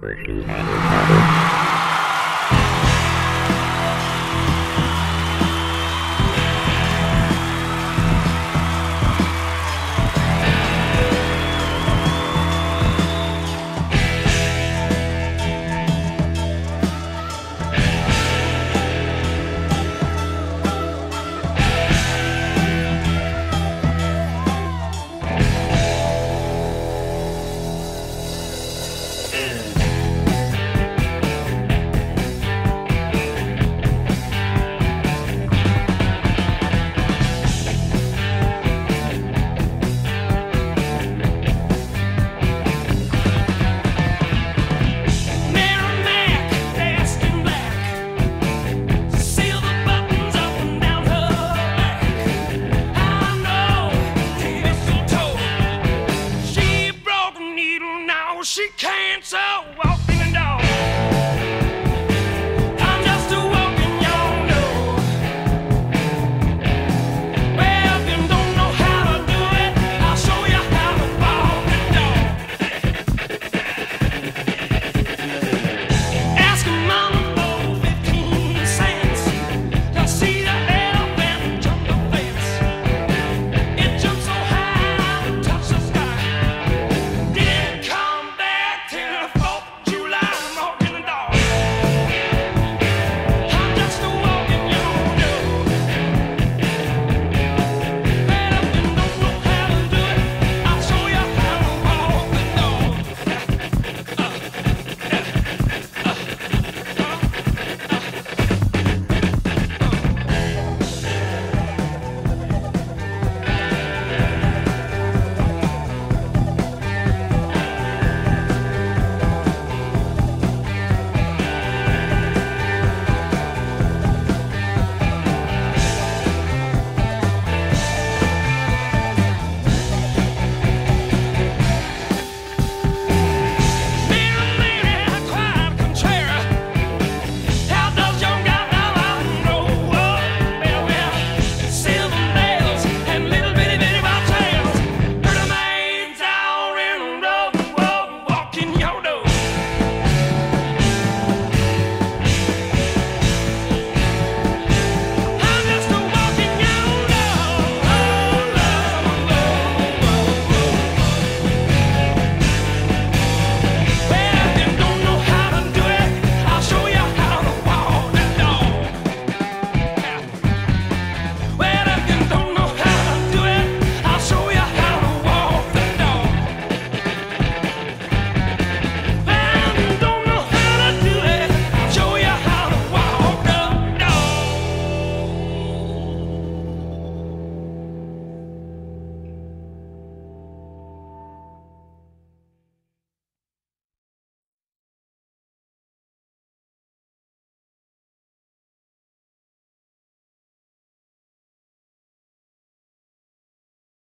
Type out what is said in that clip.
squishy. she can't, so walk